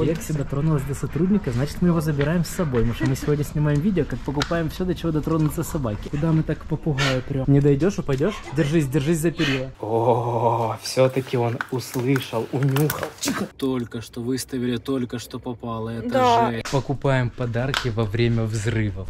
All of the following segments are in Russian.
Лекси дотронулась до сотрудника, значит мы его забираем с собой, потому что мы сегодня снимаем видео, как покупаем все, до чего дотронутся собаки. Куда мы так попугаю прям? Не дойдешь, упадешь? Держись, держись за перила. О, все-таки он услышал, унюхал. Тихо. Только что выставили, только что попало. Это Да. же. Покупаем подарки во время взрывов.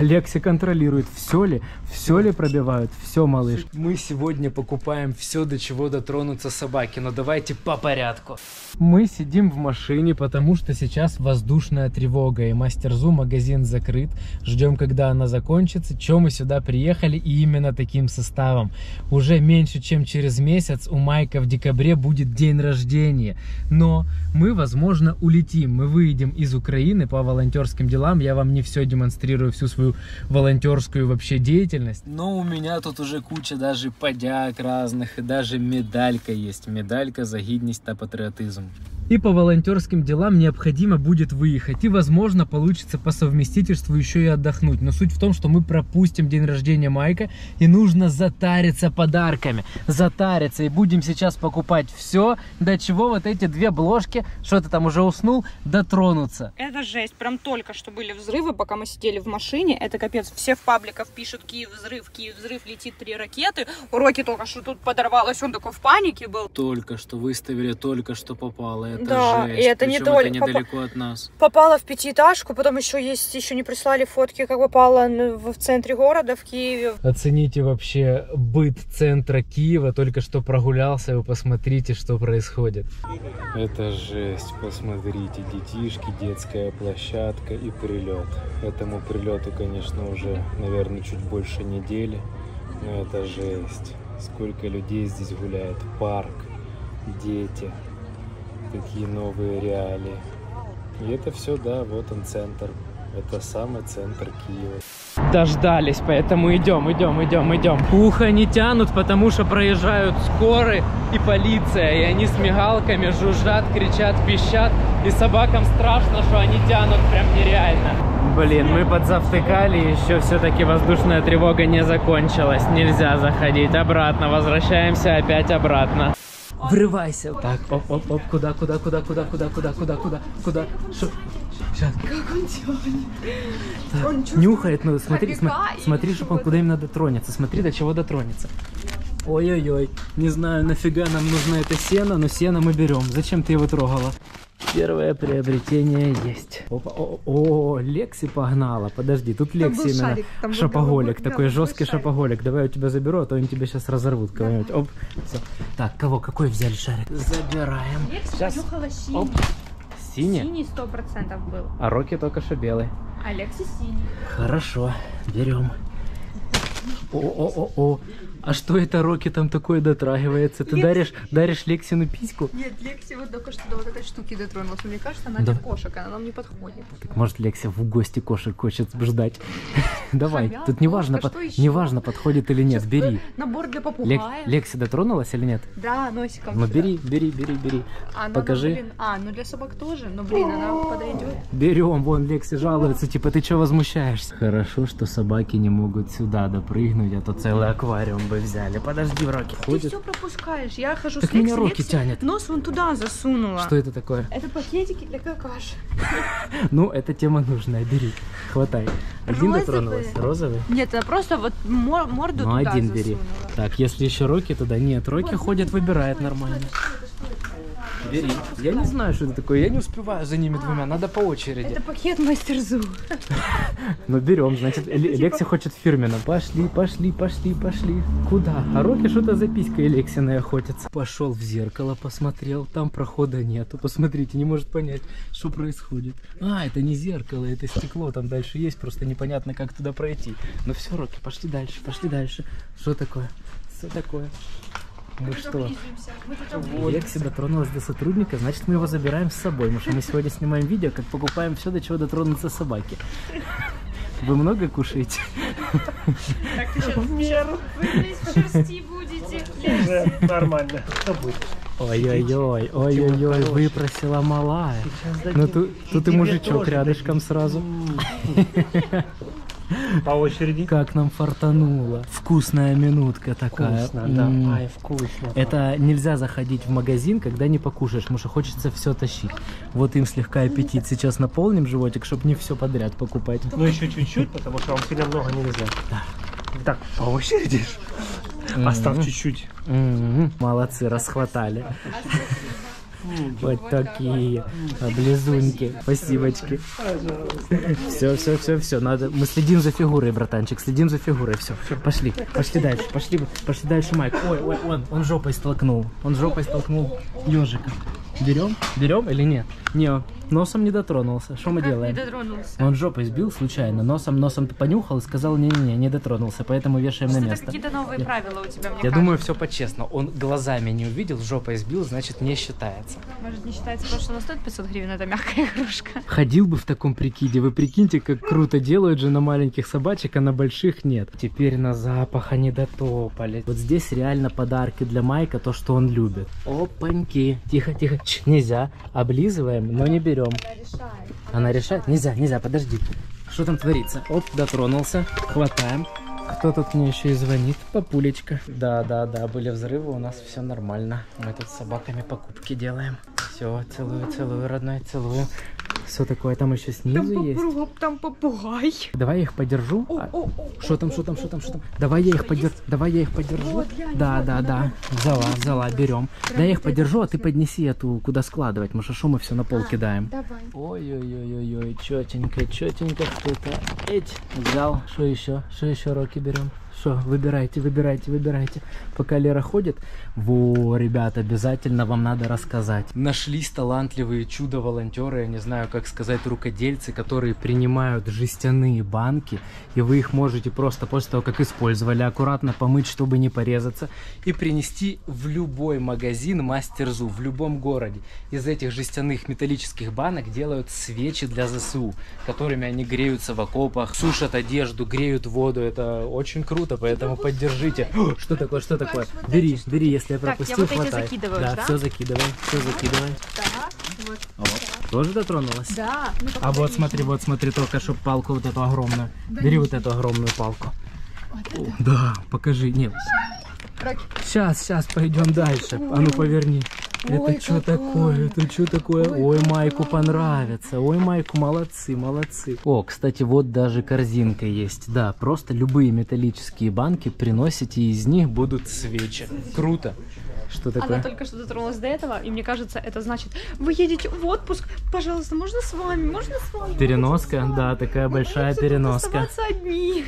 Лекси контролирует, все ли, все ли пробивают, все, малыш. Мы сегодня покупаем все, до чего дотронутся собаки, но давайте по порядку. Мы сидим в машине, потому что сейчас воздушная тревога, и Мастерзу магазин закрыт. Ждем, когда она закончится. Чем мы сюда приехали, и именно таким составом. Уже меньше, чем через месяц у Майка в декабре будет день рождения. Но мы, возможно, улетим. Мы выедем из Украины по волонтерским делам. Я вам не все демонстрирую, всю свою волонтерскую вообще деятельность. Но у меня тут уже куча даже подяг разных, и даже медалька есть. Медалька за гидность та патриотизм. И по волонтерским делам необходимо будет выехать. И, возможно, получится по совместительству еще и отдохнуть. Но суть в том, что мы пропустим день рождения Майка, и нужно затариться подарками. Затариться. И будем сейчас покупать все, до чего вот эти две бложки, что ты там уже уснул, дотронутся. Это жесть. Прям только что были взрывы, пока мы сидели в машине. Это капец. Все в пабликах пишут Киев взрыв, Киев взрыв, летит три ракеты. Уроки только что тут подорвалось, он такой в панике был. Только что выставили, только что попало. Это Да, жесть. и это не Причем это недалеко от нас. Попала в пятиэтажку, потом еще есть, еще не прислали фотки, как попала в центре города, в Киеве. Оцените вообще быт центра Киева. Только что прогулялся, вы посмотрите, что происходит. Это жесть. Посмотрите, детишки, детская площадка и прилет. Этому прилету, конечно, уже, наверное, чуть больше недели. Но это жесть. Сколько людей здесь гуляет. Парк, дети. Какие новые реалии. И это все, да, вот он центр. Это самый центр Киева. Дождались, поэтому идем, идем, идем, идем. Ухо не тянут, потому что проезжают скоры и полиция. И они с мигалками жужжат, кричат, пищат. И собакам страшно, что они тянут прям нереально. Блин, мы подзавтыкали, еще все-таки воздушная тревога не закончилась. Нельзя заходить обратно. Возвращаемся опять обратно. Врывайся. Так, оп, оп, оп, куда, куда, куда, куда, куда, куда, куда, куда, куда? Шо? Сейчас. Как он тянет? Нюхает, ну смотри, см- смотри, чтобы он куда им надо тронется. Смотри, до чего дотронется. Ой-ой-ой, не знаю, нафига нам нужно это сено, но сено мы берем. Зачем ты его трогала? Первое приобретение есть. Опа, о, о, Лекси погнала. Подожди, тут был Лекси именно шарик, там был голубой, да, такой был жесткий шарик. шопоголик. Давай я у тебя заберу, а то они тебя сейчас разорвут кого-нибудь. Оп, всё. Так, кого, какой взяли шарик? Забираем. Сейчас. понюхала синий. Оп. Синий? Синий сто процентов был. А Рокки только что белый. Алекси синий. Хорошо, берем. О-о-о-о. А что это Рокки там такое дотрагивается? Ты Лекси. даришь, даришь Лексину письку? Нет, Лекси вот только что до вот этой штуки дотронулась. Мне кажется, она Да. для кошек, она нам не подходит. Так может Лекси в гости кошек хочет ждать? Давай, Хомяк, тут неважно, под- неважно подходит или нет, Сейчас, бери. э, Набор для Лек- попугая. Лекси дотронулась или нет? Да, носиком. Ну сюда. бери, бери, бери, бери. А, ну, Покажи. Ну, блин, а, ну для собак тоже. Но, блин, она подойдет. Берем, вон Лекси жалуется, типа ты что возмущаешься? Хорошо, что собаки не могут сюда допрыгнуть, а то целый аквариум бы взяли. Подожди, в Рокки. Ты Ходит. все пропускаешь. Я хожу Так с Лекси. меня руки Лекси тянет. Нос вон туда засунула. Что это такое? Это пакетики для какаши. Ну, эта тема нужная, бери, хватай. Один дотронулась? Розовый? Нет, она просто вот мор- морду Ну, туда один бери. Так, если еще Рокки туда, нет, Рокки ходит, выбирает нормально. Бери. Я не знаю, что это такое, я не успеваю за ними двумя, надо по очереди. Это пакет мастерзу. Ну, берем, значит, Ле- Лекси хочет фирменно. Пошли, пошли, пошли, пошли. Куда? А Рокки что-то за писькой Лексиной охотится. Пошел в зеркало, посмотрел, там прохода нету. Посмотрите, не может понять, что происходит. А, это не зеркало, это стекло, там дальше есть, просто непонятно, как туда пройти. Ну все, Рокки, пошли дальше, пошли дальше. Что такое? Что такое? Ну что? Лекси дотронулась до сотрудника, значит мы его забираем с собой, потому что мы сегодня снимаем видео, как покупаем все, до чего дотронутся собаки. Вы много кушаете? Так, сейчас в в шерсти будете. Уже нормально. Что будет? Ой-ой-ой, ой-ой-ой, выпросила малая. Ну тут, тут и мужичок рядышком сразу. По очереди. Как нам фартануло. Вкусная минутка такая. Вкусно, да. Ай, вкусно. Это нельзя заходить в магазин, когда не покушаешь, потому что хочется все тащить. Вот им слегка аппетит сейчас наполним животик, чтобы не все подряд покупать. Ну еще чуть-чуть, потому что вам сильно много нельзя. Так, по очереди. Оставь чуть-чуть. Молодцы, расхватали. Вот такие облизуньки. Спасибочки. Все, все, все, все. Надо. Мы следим за фигурой, братанчик. Следим за фигурой. Все. Пошли. Пошли дальше. Пошли. Пошли дальше, Майк. Ой, ой, он, он жопой столкнул. Он жопой столкнул ежика. Берем? Берем или нет? Не, носом не дотронулся. Что мы делаем? дотронулся. Он жопой сбил случайно, носом носом понюхал и сказал, не-не-не, не дотронулся, поэтому вешаем на место. какие-то новые правила у тебя, мне Я думаю, все по-честно. Он глазами не увидел, жопой сбил, значит, не считается. Может, не считается, потому что она стоит 500 гривен, это мягкая игрушка. Ходил бы в таком прикиде. Вы прикиньте, как круто делают же на маленьких собачек, а на больших нет. Теперь на запах они дотопали. Вот здесь реально подарки для Майка, то, что он любит. Опаньки. Тихо, тихо. Ч, нельзя. Облизываем, но не берем. Она решает? Нельзя, нельзя, подожди. Что там творится? Оп, дотронулся. Хватаем. Кто тут мне еще и звонит? Папулечка. Да, да, да, были взрывы, у нас все нормально. Мы тут с собаками покупки делаем. Все, целую, целую, родной, целую. Все такое, там еще снизу есть. там попугай. Давай я их подержу. А, Что там, что там, что там, что там? Давай я их подержу. Давай я их подержу. Вот, Да, да, да. Взяла, взяла, берем. Да я их подержу, а ты поднеси эту, куда складывать. Может, что мы все на пол кидаем. Давай. Ой-ой-ой-ой, четенько, четенько что-то. Эть, взял. Что еще? Что еще роки берем? Что, выбирайте, выбирайте, выбирайте. Пока Лера ходит. Во, ребят, обязательно вам надо рассказать. Нашлись талантливые чудо-волонтеры, я не знаю, как сказать, рукодельцы, которые принимают жестяные банки, и вы их можете просто после того, как использовали, аккуратно помыть, чтобы не порезаться, и принести в любой магазин Мастерзу, в любом городе. Из этих жестяных металлических банок делают свечи для ЗСУ, которыми они греются в окопах, сушат одежду, греют воду. Это очень круто, поэтому поддержите. Что такое, что такое? Бери, бери, если я Так, я пропустил, вот эти хватай. закидываю, да, да? все закидывай, все закидывай. Да, вот. Вот. Тоже дотронулась? Да. ну, А вот смотри, вот смотри, только чтоб палку вот эту огромную. Бери вот эту огромную палку. О, Да, покажи. Нет. Сейчас, сейчас пойдем дальше. А ну поверни. Это что такое? Это что такое? Ой, Майку понравится. Ой, Майку, молодцы, молодцы. О, кстати, вот даже корзинка есть. Да, просто любые металлические банки приносите, и из них будут свечи. Круто. Что такое? Она только что дотронулась до этого, и мне кажется, это значит, вы едете в отпуск, пожалуйста, можно с вами, можно с вами? Переноска, да, такая большая Будете переноска. Оставаться одни.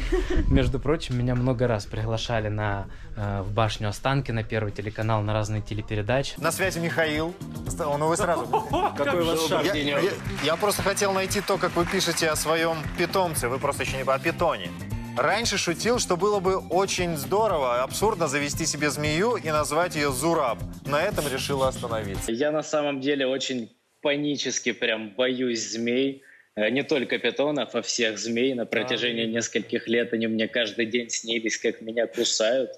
Между прочим, меня много раз приглашали на, э, в башню Останки, на первый телеканал, на разные телепередачи. На связи Михаил. Ну вы сразу. Какой у вас шаг, Я, я- я просто хотел найти то, как вы пишете о своем питомце. Вы просто еще не по о питоне. Раньше шутил, что было бы очень здорово, абсурдно завести себе змею и назвать ее Зураб. На этом решила остановиться. Я на самом деле очень панически прям боюсь змей. Э, Не только питонов, а всех змей. На протяжении нескольких лет они мне каждый день снились, как меня кусают.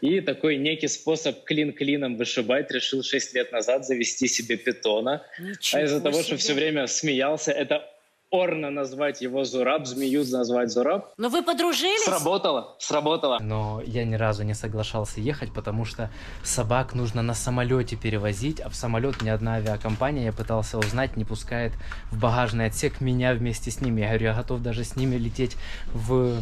И такой некий способ клин клином вышибать решил 6 лет назад завести себе питона. а из-за того, что все время смеялся, это орно назвать его Зураб, змею назвать Зураб. Но вы подружились? Сработало, сработало. Но я ни разу не соглашался ехать, потому что собак нужно на самолете перевозить, а в самолет ни одна авиакомпания, я пытался узнать, не пускает в багажный отсек меня вместе с ними. Я говорю, я готов даже с ними лететь в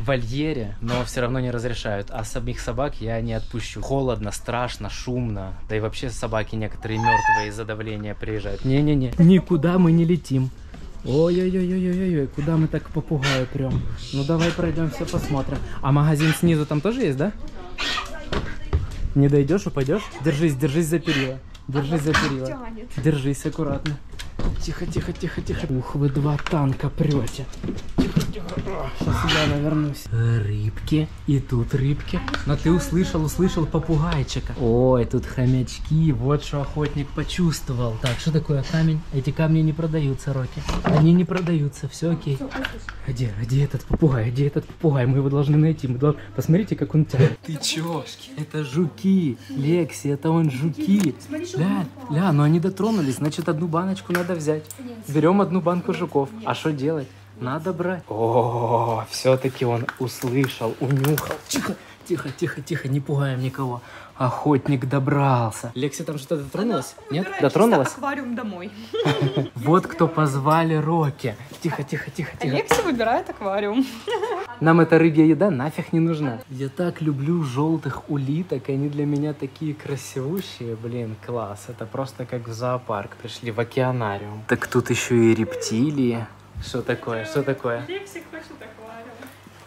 вольере, но все равно не разрешают. А самих собак я не отпущу. Холодно, страшно, шумно. Да и вообще собаки некоторые мертвые из-за давления приезжают. Не-не-не, никуда мы не летим. Ой-ой-ой-ой-ой-ой, куда мы так попугаю прям? Ну давай пройдемся, посмотрим. А магазин снизу там тоже есть, да? Не дойдешь, упадешь? Держись, держись за перила. Держись за перила. Держись аккуратно. Тихо, тихо, тихо, тихо. Ух, вы два танка прете. Тихо. Сейчас я навернусь. Рыбки. И тут рыбки. Но ты услышал, услышал попугайчика. Ой, тут хомячки. Вот что охотник почувствовал. Так, что такое камень? Эти камни не продаются, Роки. Они не продаются, все окей. Где, где этот попугай? Где этот попугай? Мы его должны найти. Мы должны... Посмотрите, как он тянет. Ты чё? Это жуки. Лекси, это он жуки. Ля, ля, но они дотронулись. Значит, одну баночку надо взять. Берем одну банку жуков. А что делать? Надо брать. О, все-таки он услышал, унюхал. Тихо, тихо, тихо, тихо, не пугаем никого. Охотник добрался. Лекси там что-то дотронулась? Нет? Убирай Дотронулась? аквариум домой. Вот кто позвали Рокки. Тихо, тихо, тихо, тихо. Алекси выбирает аквариум. Нам эта рыбья еда нафиг не нужна. Я так люблю желтых улиток, они для меня такие красивущие, блин, класс. Это просто как в зоопарк пришли, в океанариум. Так тут еще и рептилии. Что такое, что такое? Алекси хочет аквариум.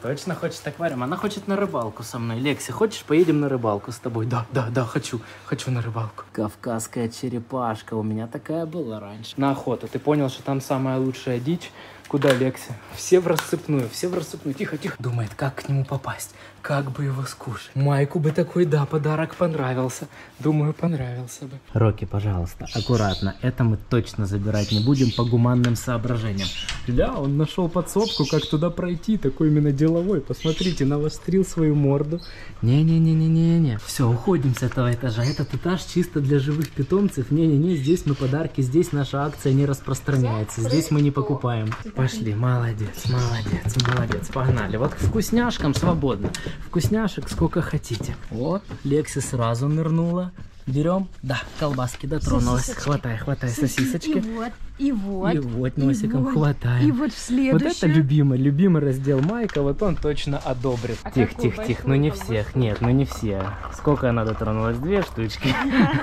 Точно хочет аквариум? Она хочет на рыбалку со мной. Лекси, хочешь, поедем на рыбалку с тобой? Да, да, да, хочу. Хочу на рыбалку. Кавказская черепашка. У меня такая была раньше. На охоту. Ты понял, что там самая лучшая дичь? Куда, Лекси? Все в рассыпную, все в рассыпную. Тихо, тихо. Думает, как к нему попасть. Как бы его скушать. Майку бы такой, да, подарок понравился. Думаю, понравился бы. Рокки, пожалуйста, аккуратно. Это мы точно забирать не будем по гуманным соображениям. Ля, он нашел подсобку, как туда пройти, такой именно деловой. Посмотрите, навострил свою морду. Не-не-не-не-не-не. Все, уходим с этого этажа. Этот этаж чисто для живых питомцев. Не-не-не, здесь мы подарки, здесь наша акция не распространяется. Здесь мы не покупаем. Пошли, молодец, молодец, молодец. Погнали. Вот к вкусняшкам свободно. Вкусняшек сколько хотите. Вот, Лекси сразу нырнула. Берем? Да, колбаски дотронулась. Сосисочки. Хватай, хватай И сосисочки. вот, и вот. И вот носиком вот, хватаем. И вот в Вот следующем. это любимый, любимый раздел Майка, вот он точно одобрит. А тихо, какую тихо, тихо, ну не большую всех, нет, ну не все. Сколько она дотронулась? Две штучки?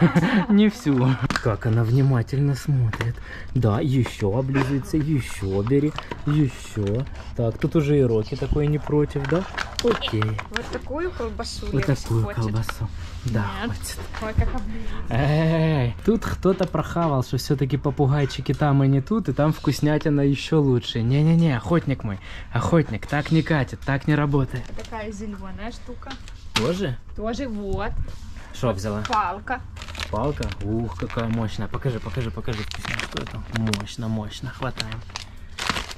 Не всю. Как она внимательно смотрит. Да, еще облизывается, еще бери, еще. Так, тут уже и Роки такой не против, да? Окей. Вот такую колбасу Вот такую хочет. колбасу. Да, Нет. хватит. Ой, как облизывается. Эй, тут кто-то прохавал, что все-таки попугайчики там и не тут, и там вкуснятина еще лучше. Не-не-не, охотник мой, охотник, так не катит, так не работает. Такая зеленая штука. Тоже? Тоже вот. Что взяла? Палка. Палка? Ух, какая мощная. Покажи, покажи, покажи. Что это? Мощно, мощно. Хватаем.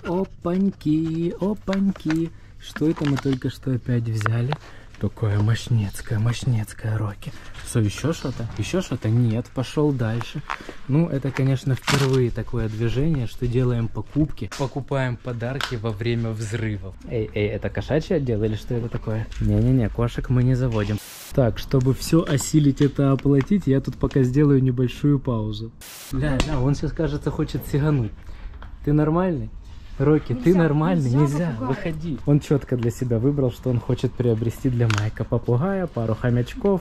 Опаньки, опаньки. Что это мы только что опять взяли? Такая мощнецкая, мощнецкая Рокки. Что, еще что-то? Еще что-то? Нет, пошел дальше. Ну, это, конечно, впервые такое движение, что делаем покупки. Покупаем подарки во время взрывов. Эй, эй, это кошачий отдел или что это такое? Не-не-не, кошек мы не заводим. Так, чтобы все осилить это оплатить, я тут пока сделаю небольшую паузу. Ля, ля, он сейчас, кажется, хочет сигануть. Ты нормальный? Рокки, ты Нельзя, нормальный, нельзя нельзя, выходи. Он четко для себя выбрал, что он хочет приобрести для Майка попугая, пару хомячков,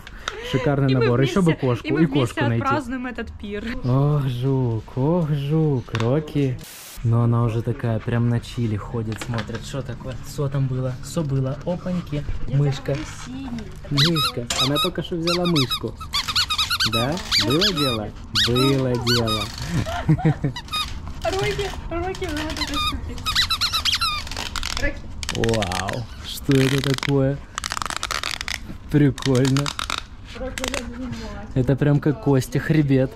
шикарный И набор, еще бы вместе- кошку, и мы и кошку вместе найти. отпразднуем этот пир. Ох, жук, ох, жук, Рокки. Но она уже такая, прям на чили ходит, смотрит, что такое, что там было, что было, опаньки, мышка, мышка, она только что взяла мышку. Да? Было дело? Было дело. Роки, Роки, вот этой штуки. Роки. Вау, что это такое? Прикольно. Это прям как кости, хребет.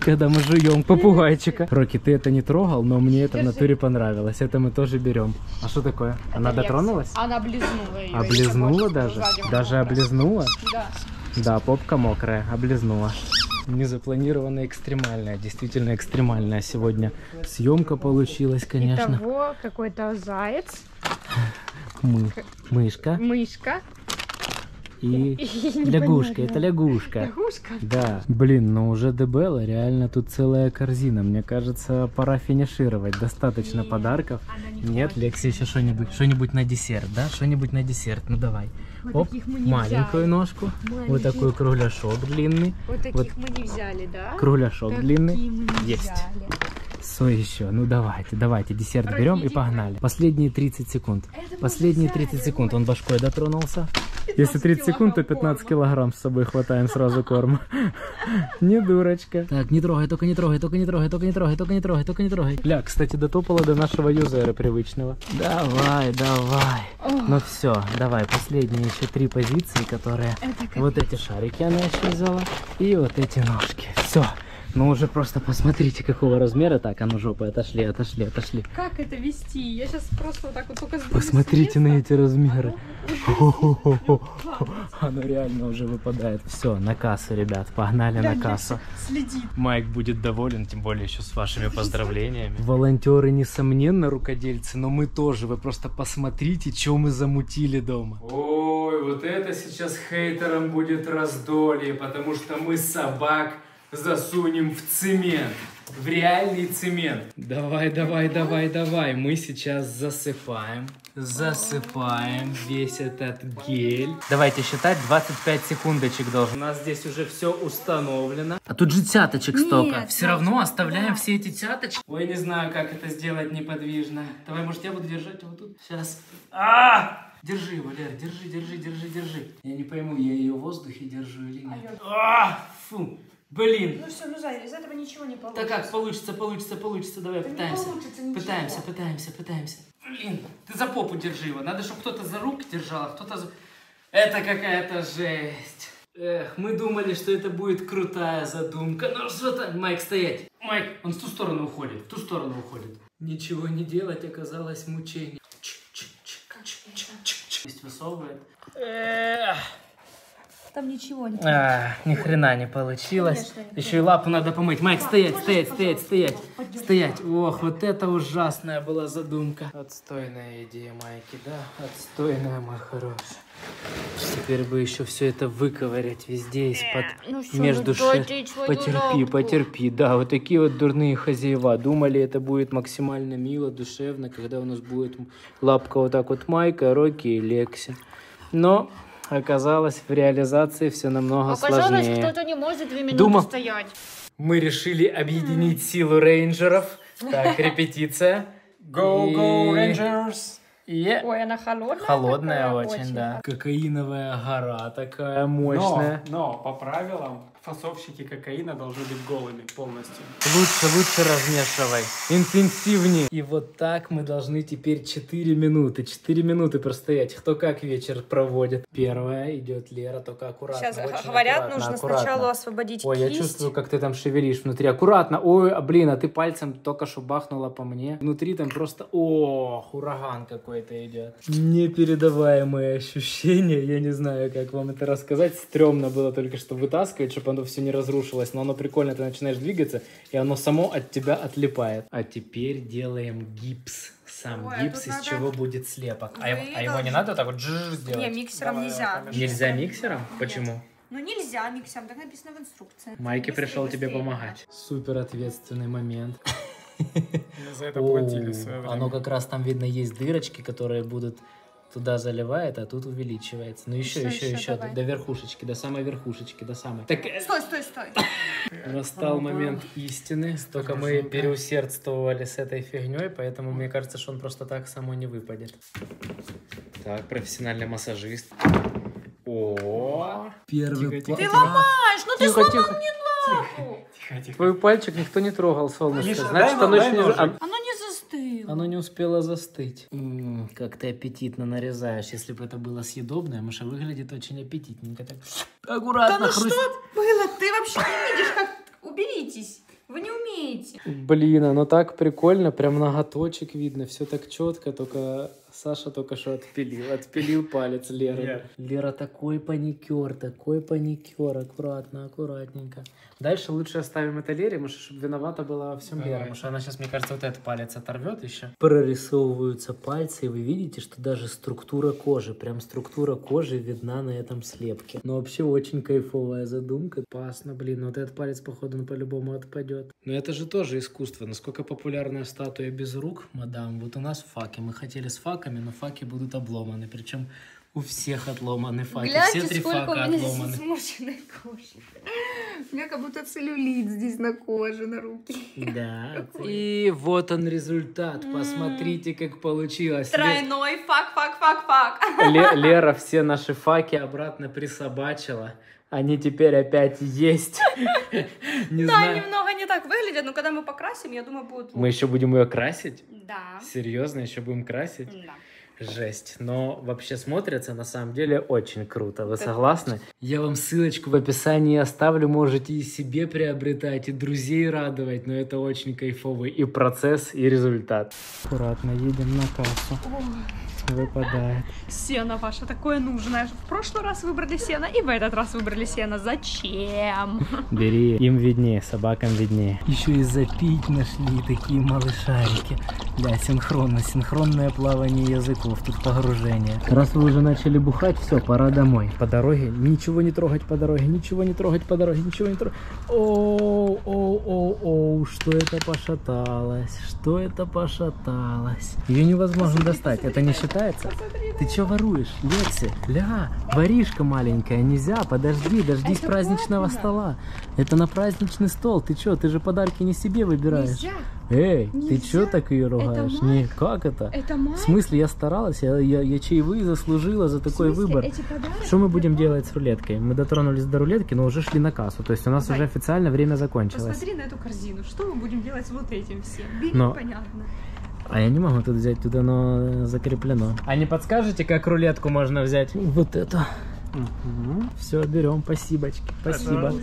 Когда мы жуем попугайчика. Рокки, ты это не трогал, но мне это в натуре понравилось. Это мы тоже берем. А что такое? Она дотронулась? Она облизнула ее. Облизнула даже? Даже облизнула? Да. Да, попка мокрая, облизнула. Незапланированная экстремальная, действительно экстремальная сегодня. Съемка получилась, конечно. Итого какой-то заяц, Мы, мышка мышка и лягушка. Это лягушка. лягушка. Да. Блин, ну уже дебело, реально тут целая корзина. Мне кажется, пора финишировать. Достаточно подарков. Нет, Лекси, еще что-нибудь, что-нибудь на десерт, да? Что-нибудь на десерт, ну давай. Вот Оп, маленькую взяли. ножку, вот такой кругляшок длинный, Вот таких мы не взяли, да? кругляшок Такие длинный. Есть. взяли. Что еще? Ну давайте, давайте, десерт Рокки, берем и погнали. Последние 30 секунд. Это Последние взяли, 30 секунд. Он башкой дотронулся. 15 Если 30 секунд, то килограмм 15 корма. килограмм с собой хватаем сразу корма. Не дурочка. Так, не трогай, только не трогай, только не трогай, только не трогай, только не трогай, только не трогай. Ля, кстати, дотопала до нашего юзера привычного. Давай, давай. Ну все, давай, последние еще три позиции, которые... Вот эти шарики она еще взяла. И вот эти ножки. Все. Ну уже просто посмотрите, какого размера. Так, а ну жопы, отошли, отошли, отошли. Как это вести? Я сейчас просто вот так вот только Посмотрите на эти размеры. Упасть. Оно реально уже выпадает. Все, на кассу, ребят, погнали на кассу. Следит. Майк будет доволен, тем более еще с вашими поздравлениями. Волонтеры, несомненно, рукодельцы, но мы тоже. Вы просто посмотрите, что мы замутили дома. Ой, вот это сейчас хейтерам будет раздолье, потому что мы собак засунем в цемент. В реальный цемент. Давай, давай, давай, давай. Мы сейчас засыпаем. Засыпаем весь этот гель. Давайте считать, 25 секундочек должен. У нас здесь уже все установлено. А тут же цяточек столько. Нет, Все равно оставляем все эти цяточки. Ой, не знаю, как это сделать неподвижно. Давай, может, я буду держать его тут? Сейчас. А! Держи его, Лер, держи, держи, держи, держи. Я не пойму, я ее в воздухе держу или нет. А! Фу! Блин! Ну все, ну Зайя, из этого ничего не Да получится. как, получится, получится, получится, давай Да пытаемся. Пытаемся, пытаемся, пытаемся. Блин, ты за попу держи его. Надо, чтобы кто-то за руки держал, а кто-то за... Это какая-то жесть. Эх, мы думали, что это будет крутая задумка. Ну что-то... Майк, стоять. Майк, он в ту сторону уходит, в ту сторону уходит. Ничего не делать оказалось мучением. Чик-чик-чик-чик-чик-чик. Высовывает. Эх. Там ничего не А, ни хрена не получилось. Конечно. Еще и лапу надо помыть. Майк, стоять, можешь, стоять, стоять, пожалуйста, стоять. подержи. Стоять. Ох, вот это ужасная была задумка. Отстойная идея, Майки, да? Отстойная, мой хороший. Теперь бы еще все это выковырять везде из-под ну всё, между ну ше- дайте свою Потерпи, потерпи. Да, вот такие вот дурные хозяева. Думали, это будет максимально мило, душевно, когда у нас будет лапка вот так вот Майка, Рокки и Лекси. Но оказалось, в реализации все намного Оказалось, сложнее. кто-то не может две минуты Думал- стоять. Мы решили объединить силу рейнджеров. Так, репетиция. Go, go, Rangers! И Ой, она холодная холодная такая, очень, да. Кокаиновая гора такая Но, мощная. но по правилам фасовщики кокаина должны быть голыми полностью. Лучше, лучше размешивай. Интенсивнее. И вот так мы должны теперь 4 минуты. 4 минуты простоять. Кто как вечер проводит. Первая идет Лера, только аккуратно. Сейчас очень говорят, аккуратно, нужно аккуратно. сначала освободить Ой, я кисть. чувствую, как ты там шевелишь внутри. Аккуратно. Ой, а, блин, а ты пальцем только что бахнула по мне. Внутри там просто, ох, ураган какой-то идет. Непередаваемые ощущения. Я не знаю, как вам это рассказать. Стремно было только что вытаскивать, чтобы оно все не разрушилось. Но оно прикольно, ты начинаешь двигаться, и оно само от тебя отлипает. А теперь делаем гипс. Сам Ой, а гипс, из надо- чего будет слепок. А, его- а его не надо так вот сделать? Не, миксером Давай, нельзя. Нельзя миксером? Нет. Почему? Ну нельзя миксером, так написано в инструкции. Майки Быстрее, пришел тебе быстрее. помогать. Супер ответственный момент. Мне за это платили в свое О, время. Оно как раз там видно есть дырочки, которые будут туда заливает, а тут увеличивается. Ну еще, Еще, еще, еще, до верхушечки, до самой верхушечки, до самой. Так э, Стой, стой, стой. настал момент истины. Только мы переусердствовали с этой фигней, поэтому мне кажется, что он просто так само не выпадет. Так, профессиональный массажист. О, первый Тихо, тихо. Аж, ну ты сломал мне лапу. Тихо, тихо. Твой пальчик никто не трогал, солнышко. Миша, Значит, оно еще не... Оно не успело застыть. М, как ты аппетитно нарезаешь. Если бы это было съедобное, Маша выглядит очень аппетитненько. Так Да аккуратно ну хруст- что было? Ты вообще не видишь, как... Уберитесь. Вы не умеете. Блин, оно так прикольно, прям ноготочек видно, все так четко, только Саша только что отпилил, отпилил палец Леры. Лера такой паникер, такой паникер, аккуратно, аккуратненько. Дальше лучше оставим это Лере, потому что чтобы виновата была во всем. Лера, потому что она сейчас, мне кажется, вот этот палец оторвет еще. Прорисовываются пальцы, и вы видите, что даже структура кожи, прям структура кожи видна на этом слепке. Но вообще очень кайфовая задумка. Пасно, блин, вот этот палец, походу, он по-любому отпадет. Но это же тоже искусство. Насколько популярная статуя без рук, мадам? Вот у нас факи. Мы хотели с факами, но факи будут обломаны. Причем у всех отломаны факи. Все Гляньте, три сколько фака у меня отломаны. здесь сморщенной кожи. У меня как будто целлюлит здесь на коже, на руке. Да. И вот он результат. Посмотрите, как получилось. Тройной фак, фак, фак, фак. Ле- Лера все наши факи обратно присобачила. Они теперь опять есть. Да, немного не так выглядят, но когда мы покрасим, я думаю, будет Мы еще будем ее красить? Да. Серьезно, еще будем красить? Да. жесть. Но вообще смотрится на самом деле очень круто. Вы согласны? Я вам ссылочку в описании оставлю. Можете и себе приобретать, и друзей радовать. Но это очень кайфовый и процесс, и результат. Аккуратно едем на кассу. Выпадает. Сено ваше такое нужное. В прошлый раз выбрали сено, и в этот раз выбрали сено. Зачем? Бери, им виднее, собакам виднее. Еще и запить нашли такие малышарики. Да, синхронно, синхронное плавание языков, тут погружение. Раз вы уже начали бухать, все, пора домой. По дороге, ничего не трогать по дороге, ничего не трогать по дороге, ничего не трогать. Оу, оу, оу, оу, что это пошаталось, что это пошаталось. Ее невозможно достать, это не считается? Ты что воруешь, Лекси? Ля, воришка маленькая, нельзя, подожди, дождись праздничного стола. Это на праздничный стол, ты что, ты же подарки не себе выбираешь. Эй, ты Нельзя. чё так ее ругаешь? Майк. Не, как это? Это В май? смысле, я старалась, я, я, я чаевые заслужила за такой выбор. Что мы будем делать с рулеткой? Мы дотронулись до рулетки, но уже шли на кассу. То есть у нас Давай. уже официально время закончилось. Посмотри на эту корзину. Что мы будем делать с вот этим всем? Бери, Но- понятно. А я не могу тут взять, тут оно закреплено. А не подскажете, как рулетку можно взять? Вот это. Все, берем, спасибочки, спасибо.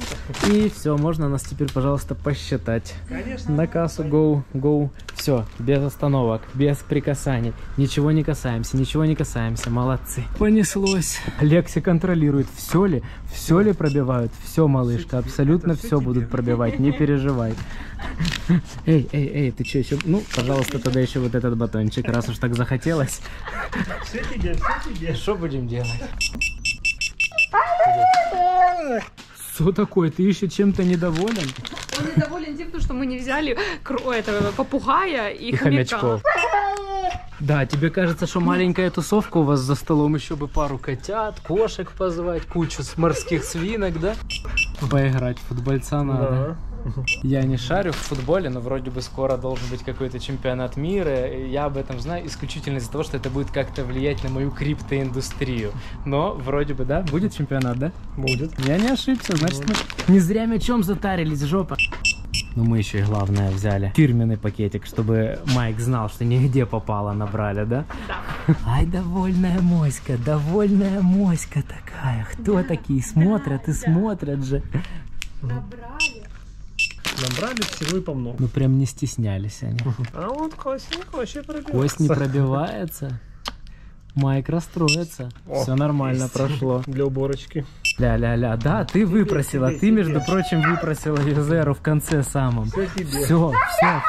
И все, можно нас теперь, пожалуйста, посчитать. Конечно. На кассу, go, go. Все, без остановок, без прикасаний. Ничего не касаемся, ничего не касаемся. Молодцы. Понеслось. Лекси контролирует, все ли, все ли пробивают. Все, малышка, абсолютно все будут пробивать, не переживай. Эй, эй, эй, ты что еще? Ну, пожалуйста, тогда еще вот этот батончик, раз уж так захотелось. Все тебе, все тебе. Что будем делать? Что такое? Ты еще чем-то недоволен? Он недоволен тем, что мы не взяли этого попугая и, И хомячков. Да, тебе кажется, что маленькая тусовка у вас за столом еще бы пару котят, кошек позвать, кучу морских свинок, да? Поиграть в футбольца надо. Я не шарю в футболе, но вроде бы скоро должен быть какой-то чемпионат мира. Я об этом знаю исключительно из-за того, что это будет как-то влиять на мою криптоиндустрию. Но вроде бы, да, будет чемпионат, да? Будет. Я не ошибся, значит мы не зря мячом затарились, жопа. Но мы еще и главное взяли фирменный пакетик, чтобы Майк знал, что нигде попало набрали, да? Да. Ай, довольная моська, довольная моська такая. Кто такие смотрят и смотрят же. Набрали. Набрали всего и по много. Ну прям не стеснялись они. А вот костник вообще пробился. Кость не пробивается. Майк расстроится. О, Все нормально есть. прошло. Для уборочки. Ля-ля-ля, да, ты выпросила. тебе, Ты, между тебе. прочим, выпросила Юзеру в конце самом. Все тебе. Все, все.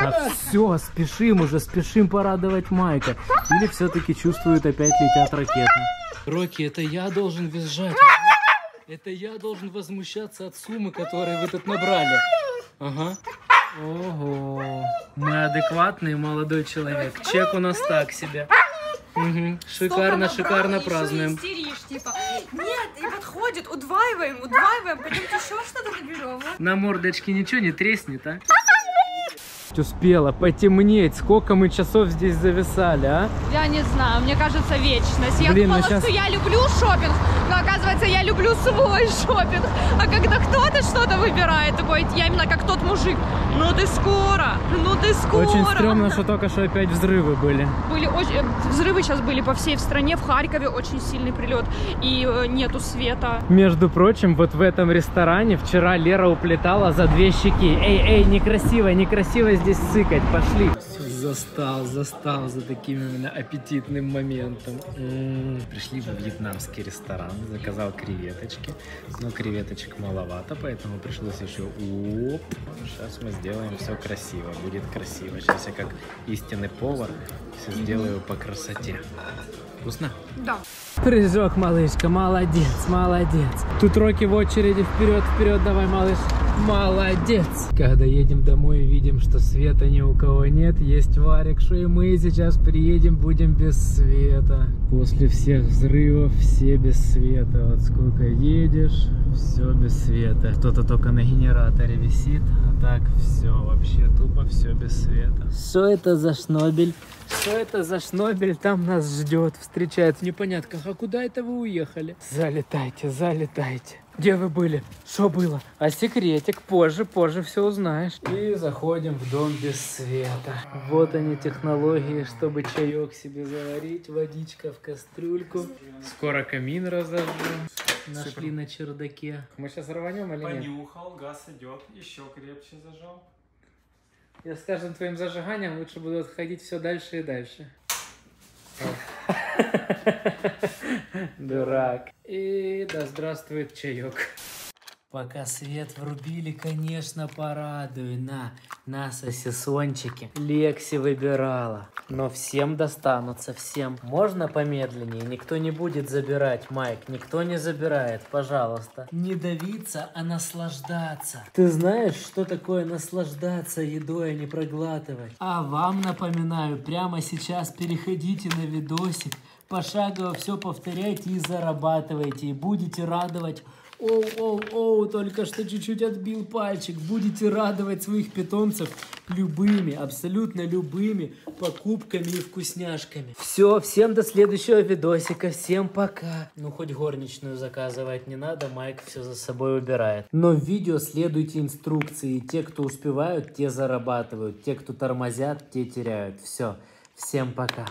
Да все, спешим уже, спешим порадовать Майка. Или все-таки чувствуют опять летят ракеты. Рокки, это я должен визжать. Это я должен возмущаться от суммы, которую вы тут набрали. Ага. Ого. Мы адекватный молодой человек. Чек у нас так себе. Мгм. Шикарно, шикарно празднуем. истеришь, типа, нет, и подходит, удваиваем, удваиваем, пойдемте еще что-то наберем. а?» На мордочке ничего не треснет, а? Успела потемнеть. Сколько мы часов здесь зависали, а? Я не знаю, мне кажется, вечность. Я Блин, ну думала, щас- что я люблю шопинг, оказывается, я люблю свой шопинг. А когда кто-то что-то выбирает, такой, я именно как тот мужик, ну ты скоро, ну ты скоро. Очень стрёмно, что только что опять взрывы были. Были очень, э, взрывы сейчас были по всей стране, в Харькове очень сильный прилет, и э, нету света. Между прочим, вот в этом ресторане вчера Лера уплетала за две щеки. Эй, эй, некрасиво, некрасиво здесь сыкать, пошли. Застал, застал за таким именно аппетитным моментом. М, Пришли во вьетнамский ресторан, заказал креветочки, но креветочек маловато, поэтому пришлось еще оп. Сейчас мы сделаем все красиво, будет красиво. Сейчас я как истинный повар все сделаю по красоте. Вкусно? Да. Прыжок, малышка, молодец, молодец. Тут Роки в очереди, вперед, вперед, давай, малыш. Молодец. Когда едем домой и видим, что света ни у кого нет, есть Варик, что и мы сейчас приедем, будем без света. После всех взрывов все без света. Вот сколько едешь, все без света. Кто-то только на генераторе висит, а так все вообще тупо все без света. Что это за шнобель? Что это за шнобель там нас ждет, встречает в непонятках? А куда это вы уехали? Залетайте, залетайте. Где вы были? Что было? А секретик позже, позже все узнаешь. И заходим в дом без света. Вот они технологии, чтобы чаек себе заварить. Водичка в кастрюльку. Скоро камин разожжем. Нашли на чердаке. Мы сейчас рванем или нет? Понюхал, газ идет, еще крепче зажал. Я с каждым твоим зажиганием лучше буду отходить все дальше и дальше. Дурак. И да здравствует чаек. Пока свет врубили, конечно, порадуй. На, на сосисончики. Лекси выбирала. Но всем достанутся, всем. Можно помедленнее? Никто не будет забирать, Майк. Никто не забирает, пожалуйста. Не давиться, а наслаждаться. Ты знаешь, что такое наслаждаться едой, а не проглатывать? А вам напоминаю, прямо сейчас переходите на видосик. Пошагово все повторяйте и зарабатывайте. И будете радовать Оу, оу, оу, только что чуть-чуть отбил пальчик. Будете радовать своих питомцев любыми, абсолютно любыми покупками и вкусняшками. Все, всем до следующего видосика. Всем пока. Ну, хоть горничную заказывать не надо, Майк все за собой убирает. Но в видео следуйте инструкции. Те, кто успевают, те зарабатывают. Те, кто тормозят, те теряют. Все, всем пока.